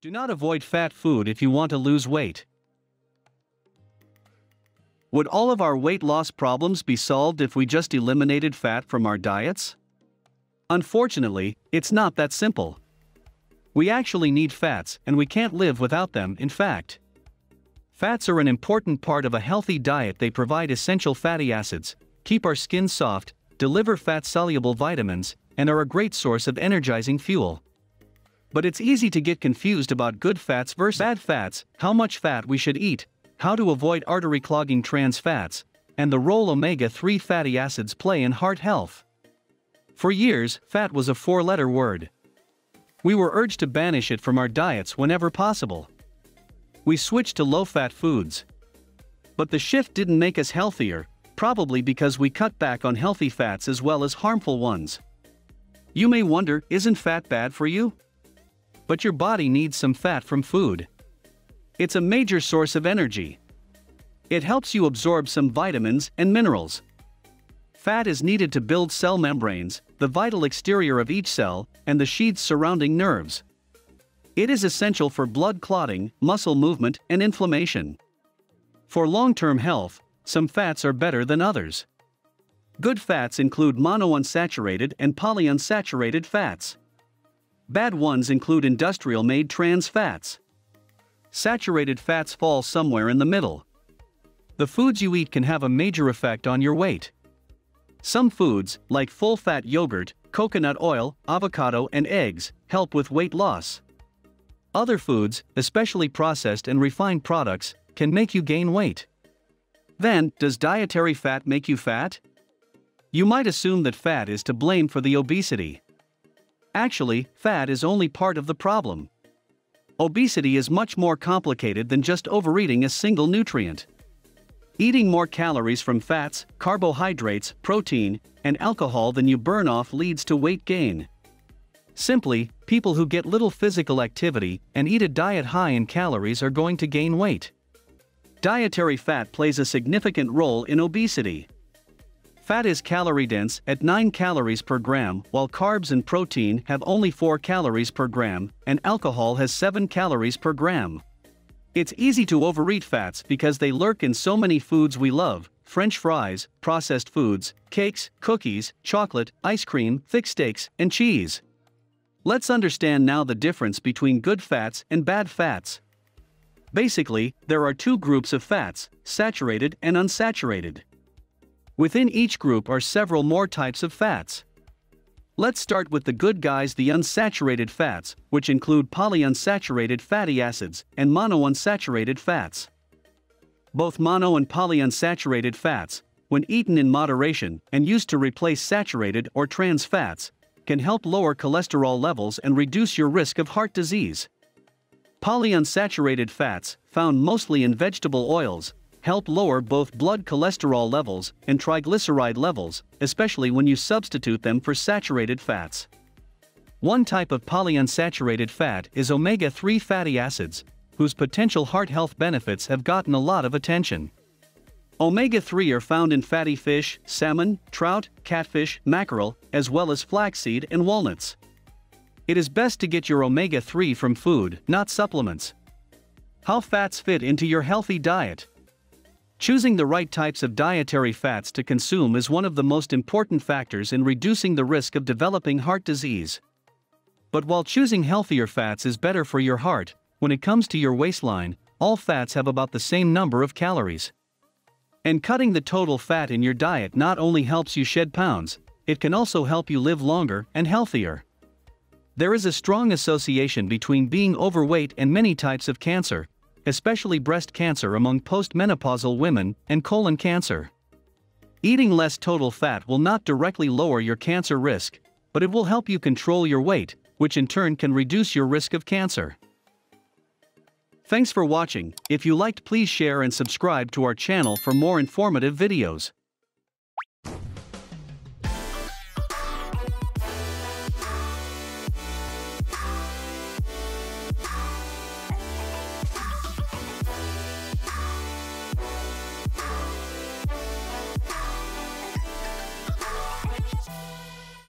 Do not avoid fat food if you want to lose weight. Would all of our weight loss problems be solved if we just eliminated fat from our diets? Unfortunately, it's not that simple. We actually need fats, and we can't live without them, in fact. Fats are an important part of a healthy diet, they provide essential fatty acids, keep our skin soft, deliver fat soluble vitamins, and are a great source of energizing fuel. But it's easy to get confused about good fats versus bad fats, how much fat we should eat, how to avoid artery clogging trans fats, and the role omega 3 fatty acids play in heart health. For years, fat was a four letter word. We were urged to banish it from our diets whenever possible. We switched to low fat foods. But the shift didn't make us healthier, probably because we cut back on healthy fats as well as harmful ones. You may wonder isn't fat bad for you? but your body needs some fat from food. It's a major source of energy. It helps you absorb some vitamins and minerals. Fat is needed to build cell membranes, the vital exterior of each cell, and the sheaths surrounding nerves. It is essential for blood clotting, muscle movement, and inflammation. For long term health, some fats are better than others. Good fats include monounsaturated and polyunsaturated fats. Bad ones include industrial made trans fats. Saturated fats fall somewhere in the middle. The foods you eat can have a major effect on your weight. Some foods, like full fat yogurt, coconut oil, avocado, and eggs, help with weight loss. Other foods, especially processed and refined products, can make you gain weight. Then, does dietary fat make you fat? You might assume that fat is to blame for the obesity. Actually, fat is only part of the problem. Obesity is much more complicated than just overeating a single nutrient. Eating more calories from fats, carbohydrates, protein, and alcohol than you burn off leads to weight gain. Simply, people who get little physical activity and eat a diet high in calories are going to gain weight. Dietary fat plays a significant role in obesity. Fat is calorie dense at 9 calories per gram, while carbs and protein have only 4 calories per gram, and alcohol has 7 calories per gram. It's easy to overeat fats because they lurk in so many foods we love French fries, processed foods, cakes, cookies, chocolate, ice cream, thick steaks, and cheese. Let's understand now the difference between good fats and bad fats. Basically, there are two groups of fats saturated and unsaturated. Within each group are several more types of fats. Let's start with the good guys the unsaturated fats, which include polyunsaturated fatty acids and monounsaturated fats. Both mono and polyunsaturated fats, when eaten in moderation and used to replace saturated or trans fats, can help lower cholesterol levels and reduce your risk of heart disease. Polyunsaturated fats, found mostly in vegetable oils, help lower both blood cholesterol levels and triglyceride levels, especially when you substitute them for saturated fats. One type of polyunsaturated fat is omega 3 fatty acids, whose potential heart health benefits have gotten a lot of attention. Omega 3 are found in fatty fish, salmon, trout, catfish, mackerel, as well as flaxseed and walnuts. It is best to get your omega 3 from food, not supplements. How fats fit into your healthy diet. Choosing the right types of dietary fats to consume is one of the most important factors in reducing the risk of developing heart disease. But while choosing healthier fats is better for your heart, when it comes to your waistline, all fats have about the same number of calories. And cutting the total fat in your diet not only helps you shed pounds, it can also help you live longer and healthier. There is a strong association between being overweight and many types of cancer, especially breast cancer among postmenopausal women, and colon cancer. Eating less total fat will not directly lower your cancer risk, but it will help you control your weight, which in turn can reduce your risk of cancer. Thanks for watching, if you liked please share and subscribe to our channel for more informative videos.